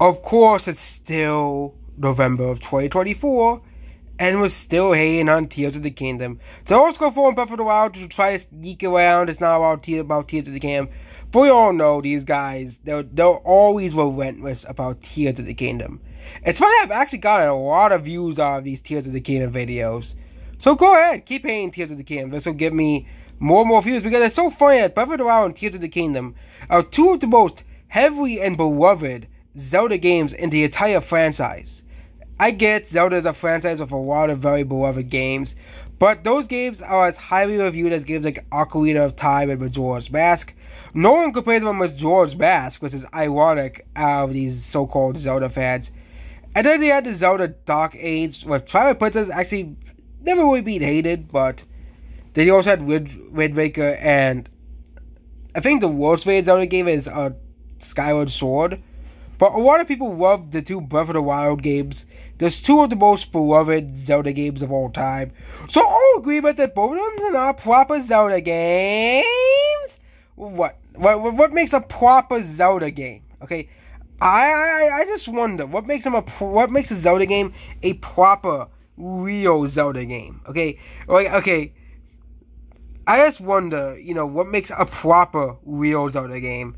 Of course, it's still November of 2024, and we're still hating on Tears of the Kingdom. So let's go for in Breath of the Wild to try to sneak around. It's not about, Te- about Tears of the Kingdom. But we all know these guys, they're, they're always relentless about Tears of the Kingdom. It's funny, I've actually gotten a lot of views out of these Tears of the Kingdom videos. So go ahead, keep hating Tears of the Kingdom. This will give me more and more views because it's so funny that Breath of the Wild and Tears of the Kingdom are two of the most heavy and beloved Zelda games in the entire franchise. I get Zelda is a franchise with a lot of very beloved games, but those games are as highly reviewed as games like Ocarina of Time and Majora's Mask. No one compares them with Majora's Mask, which is ironic of these so-called Zelda fans. And then they had the Zelda Dark Age, where Twilight Princess actually never really been hated, but they also had Wind, Wind Waker, and I think the worst rated Zelda game is uh, Skyward Sword. But a lot of people love the two Breath of the Wild games. There's two of the most beloved Zelda games of all time. So all agreement that both of them are not proper Zelda games. What? What? What makes a proper Zelda game? Okay, I I, I just wonder what makes them a what makes a Zelda game a proper real Zelda game. Okay, like okay. I just wonder, you know, what makes a proper real Zelda game.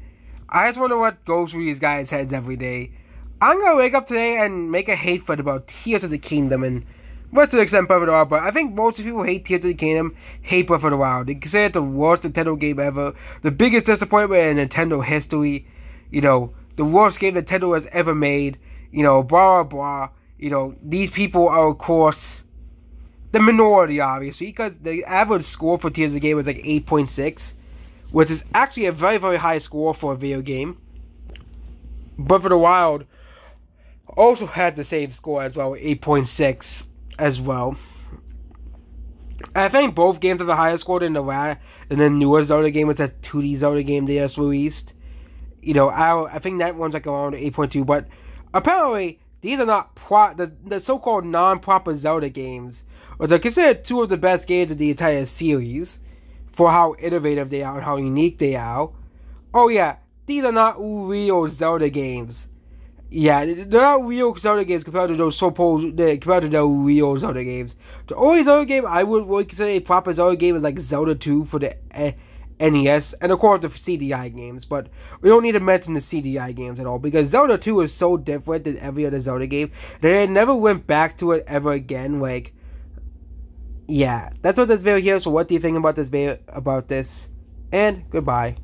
I just wonder what goes through these guys' heads every day. I'm gonna wake up today and make a hate fit about Tears of the Kingdom and what to the extent of the Wild, but I think most people hate Tears of the Kingdom, hate Breath of the Wild. They consider it the worst Nintendo game ever, the biggest disappointment in Nintendo history, you know, the worst game Nintendo has ever made, you know, blah blah blah. You know, these people are of course the minority, obviously, because the average score for Tears of the Game was like 8.6 which is actually a very, very high score for a video game. Breath of the Wild also had the same score as well, 8.6 as well. I think both games have a higher score than the and than the newer Zelda game, which is a 2D Zelda game they just released. You know, I I think that one's like around 8.2, but apparently these are not pro the, the so-called non-proper Zelda games, which are considered two of the best games of the entire series for how innovative they are and how unique they are. Oh yeah, these are not real Zelda games. Yeah, they're not real Zelda games compared to those supposed compared to the real Zelda games. The only Zelda game I would really consider a proper Zelda game is like Zelda 2 for the uh, NES, and of course the CDI games. But we don't need to mention the CDI games at all because Zelda 2 is so different than every other Zelda game that I never went back to it ever again. Like yeah, that's what this video here. So what do you think about this video about this? And goodbye.